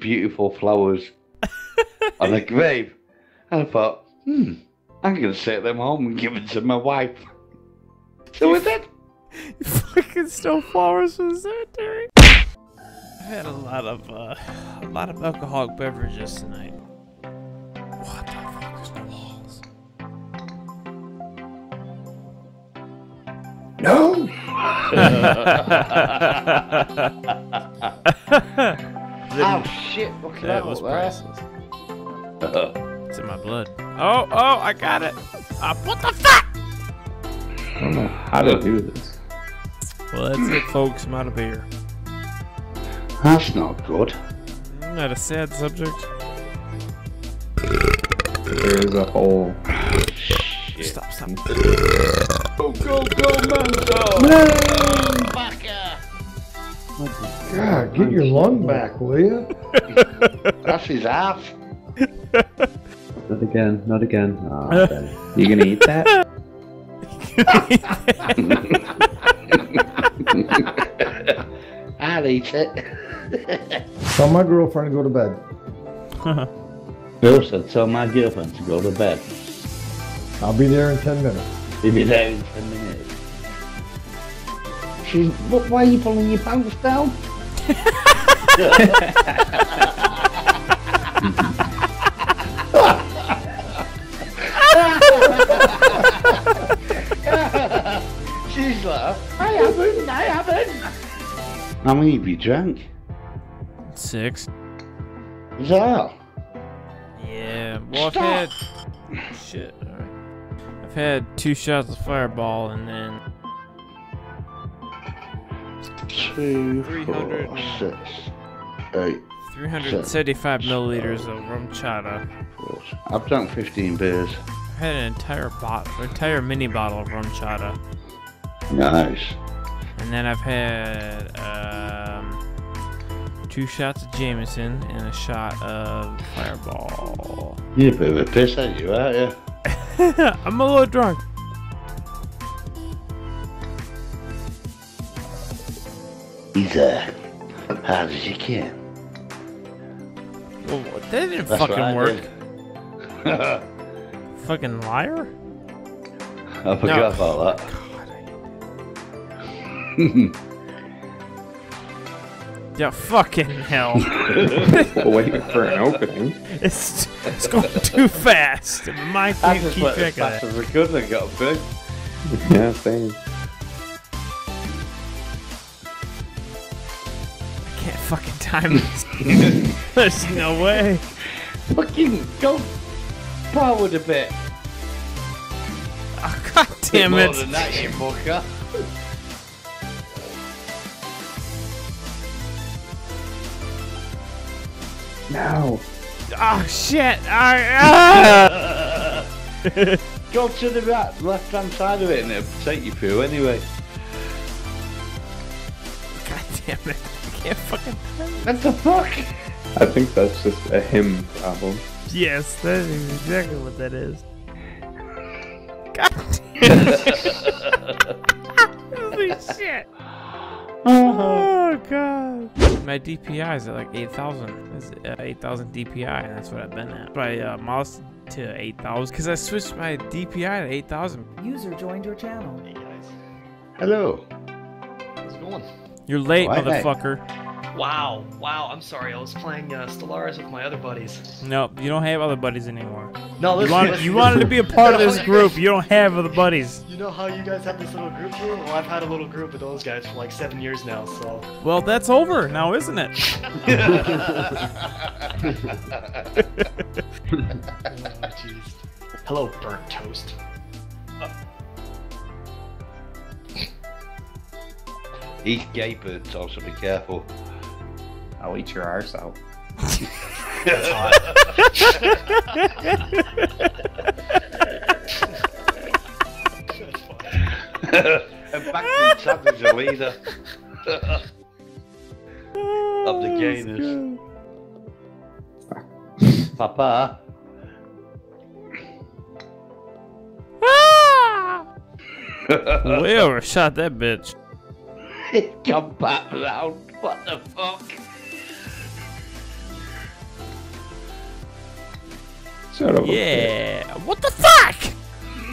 beautiful flowers on a grave. And I thought, hmm, I'm going to take them home and give it to my wife. So we did. You fucking stole flowers from the cemetery. I've had a lot of uh, a lot of alcoholic beverages tonight. What the fuck? There's no walls. No. Oh, shit. Look at That that was up there. priceless. It's in my blood. Oh, oh, I got it. Uh, what the fuck? I don't know how to do this. Well, that's it, folks. I'm out of beer. That's not good. Isn't that a sad subject? There is a hole. Shit. Stop, stop. Go, go, go, man! Go! Man! Manzo! God, get your lung back, will you? That's his half. Not again. Not again. Ah, oh, okay. You gonna eat that? I'll eat it. Tell my girlfriend to go to bed. Bill said, tell my girlfriend to go to bed. I'll be there in 10 minutes. He'll be there in 10 minutes. She's, what, why are you pulling your pants down? She's like, I haven't, I haven't. How many have you drank? Six. Is that all? Yeah. Well, I've had. Shit. Alright. I've had two shots of Fireball and then Two, 300. four, six, eight. 375 milliliters of RumChata. I've drunk 15 beers. I've had an entire bottle, entire mini bottle of RumChata, Nice. and then I've had um, two shots of Jameson and a shot of Fireball. You're a bit of a piss, ain't you, aren't you? I'm a little drunk. He's uh, hard as you can. Well, that didn't That's fucking work. did. Fucking liar. I forgot about that. Yeah, fucking hell. Waiting for an opening. it's, it's going too fast. My mind I can't keep went as track fast of as I could and got big. Yeah, same. Fucking time. There's no way. Fucking go forward a bit. Oh, God damn it. More it. than that, you fucker. No. Oh, shit. Ah, ah. Go to the right, left hand side of it and it'll take you through anyway. God damn it. I can't fucking. What the fuck? I think that's just a him problem. Yes, that is exactly what that is. God damn. Holy shit. Oh god. My DPI is at like 8,000. It's at 8,000 DPI, and that's what I've been at. I uh, moused to 8,000 because I switched my DPI to 8,000. User joined your channel. Hey guys, Hello. how's it going? You're late, Why, mate? motherfucker. Wow, wow, I'm sorry, I was playing uh, Stellaris with my other buddies. No, you don't have other buddies anymore. No, You wanted, listen, you wanted to be a part of this group. You don't have other buddies. You know how you guys have this little group here? Well, I've had a little group with those guys for like seven years now, so. Well, that's over now, isn't it? Oh. Hello, burnt toast. He's gay birds, also be careful. I'll eat your arse out. That's fine. and back to Sam as a leader. of the oh, gayness. Papa. Ah! We overshot that bitch it come back round. What the fuck? Sort yeah. What the fuck?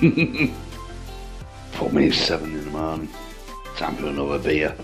Four minutes seven in the morning. Time for another beer.